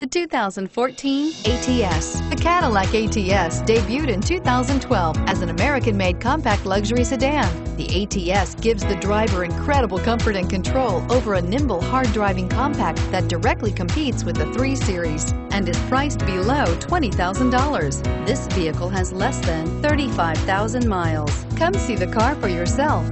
The 2014 ATS. The Cadillac ATS debuted in 2012 as an American-made compact luxury sedan. The ATS gives the driver incredible comfort and control over a nimble, hard-driving compact that directly competes with the 3 Series and is priced below $20,000. This vehicle has less than 35,000 miles. Come see the car for yourself.